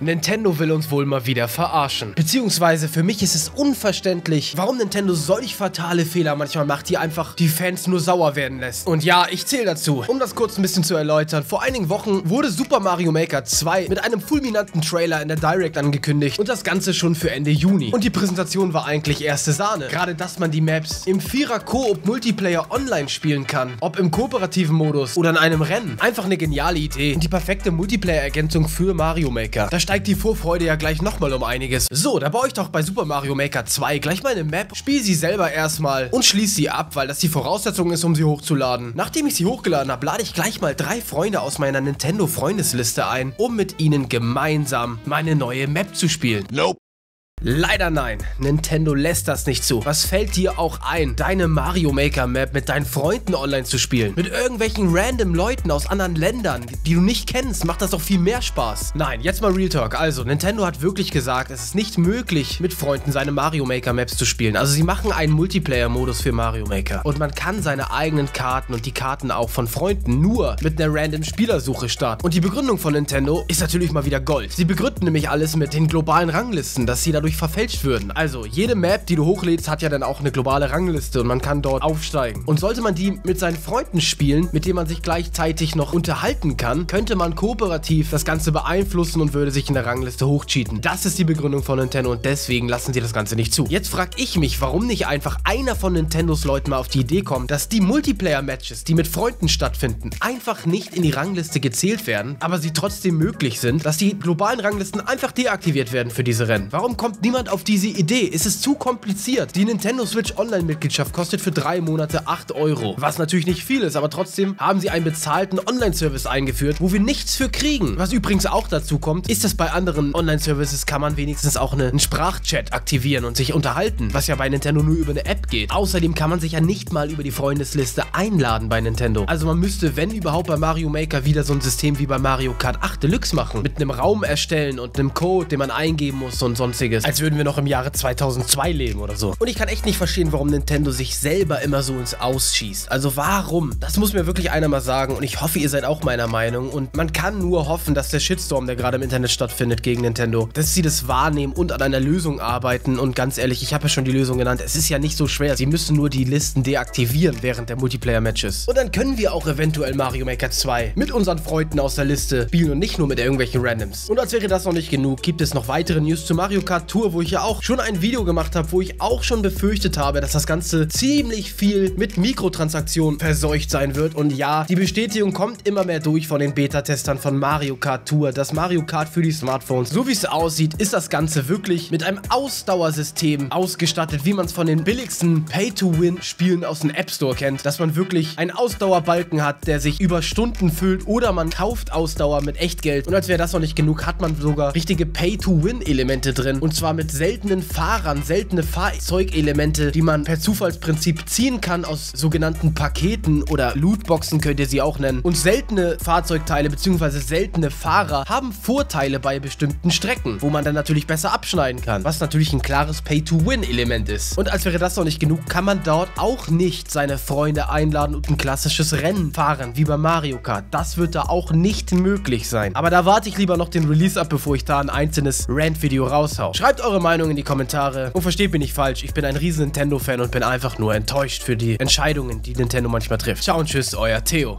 Nintendo will uns wohl mal wieder verarschen. Beziehungsweise für mich ist es unverständlich, warum Nintendo solch fatale Fehler manchmal macht, die einfach die Fans nur sauer werden lässt. Und ja, ich zähle dazu. Um das kurz ein bisschen zu erläutern, vor einigen Wochen wurde Super Mario Maker 2 mit einem fulminanten Trailer in der Direct angekündigt und das Ganze schon für Ende Juni. Und die Präsentation war eigentlich erste Sahne. Gerade, dass man die Maps im Vierer Koop Multiplayer online spielen kann, ob im kooperativen Modus oder in einem Rennen. Einfach eine geniale Idee und die perfekte Multiplayer-Ergänzung für Mario Maker. Da steigt die Vorfreude ja gleich nochmal um einiges. So, da baue ich doch bei Super Mario Maker 2 gleich mal eine Map, spiele sie selber erstmal und schließe sie ab, weil das die Voraussetzung ist, um sie hochzuladen. Nachdem ich sie hochgeladen habe, lade ich gleich mal drei Freunde aus meiner Nintendo-Freundesliste ein, um mit ihnen gemeinsam meine neue Map zu spielen. Nope. Leider nein, Nintendo lässt das nicht zu. Was fällt dir auch ein, deine Mario Maker Map mit deinen Freunden online zu spielen? Mit irgendwelchen random Leuten aus anderen Ländern, die du nicht kennst, macht das doch viel mehr Spaß. Nein, jetzt mal Real Talk. Also, Nintendo hat wirklich gesagt, es ist nicht möglich, mit Freunden seine Mario Maker Maps zu spielen. Also, sie machen einen Multiplayer-Modus für Mario Maker. Und man kann seine eigenen Karten und die Karten auch von Freunden nur mit einer random Spielersuche starten. Und die Begründung von Nintendo ist natürlich mal wieder Gold. Sie begründen nämlich alles mit den globalen Ranglisten, dass sie dadurch dadurch verfälscht würden. Also, jede Map, die du hochlädst, hat ja dann auch eine globale Rangliste und man kann dort aufsteigen. Und sollte man die mit seinen Freunden spielen, mit denen man sich gleichzeitig noch unterhalten kann, könnte man kooperativ das Ganze beeinflussen und würde sich in der Rangliste hochcheaten. Das ist die Begründung von Nintendo und deswegen lassen sie das Ganze nicht zu. Jetzt frage ich mich, warum nicht einfach einer von Nintendos Leuten mal auf die Idee kommt, dass die Multiplayer-Matches, die mit Freunden stattfinden, einfach nicht in die Rangliste gezählt werden, aber sie trotzdem möglich sind, dass die globalen Ranglisten einfach deaktiviert werden für diese Rennen. Warum kommt niemand auf diese Idee. Es ist zu kompliziert. Die Nintendo Switch Online-Mitgliedschaft kostet für drei Monate 8 Euro. Was natürlich nicht viel ist, aber trotzdem haben sie einen bezahlten Online-Service eingeführt, wo wir nichts für kriegen. Was übrigens auch dazu kommt, ist, dass bei anderen Online-Services kann man wenigstens auch eine, einen Sprachchat aktivieren und sich unterhalten, was ja bei Nintendo nur über eine App geht. Außerdem kann man sich ja nicht mal über die Freundesliste einladen bei Nintendo. Also man müsste, wenn überhaupt bei Mario Maker wieder so ein System wie bei Mario Kart 8 Deluxe machen. Mit einem Raum erstellen und einem Code, den man eingeben muss und sonstiges als würden wir noch im Jahre 2002 leben oder so. Und ich kann echt nicht verstehen, warum Nintendo sich selber immer so ins Ausschießt. Also warum? Das muss mir wirklich einer mal sagen und ich hoffe, ihr seid auch meiner Meinung. Und man kann nur hoffen, dass der Shitstorm, der gerade im Internet stattfindet gegen Nintendo, dass sie das wahrnehmen und an einer Lösung arbeiten. Und ganz ehrlich, ich habe ja schon die Lösung genannt. Es ist ja nicht so schwer. Sie müssen nur die Listen deaktivieren während der Multiplayer-Matches. Und dann können wir auch eventuell Mario Maker 2 mit unseren Freunden aus der Liste spielen und nicht nur mit irgendwelchen Randoms. Und als wäre das noch nicht genug, gibt es noch weitere News zu Mario Kart Tour Tour, wo ich ja auch schon ein Video gemacht habe, wo ich auch schon befürchtet habe, dass das Ganze ziemlich viel mit Mikrotransaktionen verseucht sein wird. Und ja, die Bestätigung kommt immer mehr durch von den Beta-Testern von Mario Kart Tour. Das Mario Kart für die Smartphones. So wie es aussieht, ist das Ganze wirklich mit einem Ausdauersystem ausgestattet, wie man es von den billigsten Pay-to-Win-Spielen aus dem App Store kennt. Dass man wirklich einen Ausdauerbalken hat, der sich über Stunden füllt oder man kauft Ausdauer mit Echtgeld. Und als wäre das noch nicht genug, hat man sogar richtige Pay-to-Win-Elemente drin. Und zwar zwar mit seltenen Fahrern, seltene Fahrzeugelemente, die man per Zufallsprinzip ziehen kann aus sogenannten Paketen oder Lootboxen könnt ihr sie auch nennen. Und seltene Fahrzeugteile bzw. seltene Fahrer haben Vorteile bei bestimmten Strecken, wo man dann natürlich besser abschneiden kann, was natürlich ein klares Pay-to-Win-Element ist. Und als wäre das noch nicht genug, kann man dort auch nicht seine Freunde einladen und ein klassisches Rennen fahren, wie bei Mario Kart. Das wird da auch nicht möglich sein. Aber da warte ich lieber noch den Release ab, bevor ich da ein einzelnes Rant-Video raushau. Schreibt Schreibt eure Meinung in die Kommentare und versteht mich nicht falsch, ich bin ein riesen Nintendo-Fan und bin einfach nur enttäuscht für die Entscheidungen, die Nintendo manchmal trifft. Ciao und tschüss, euer Theo.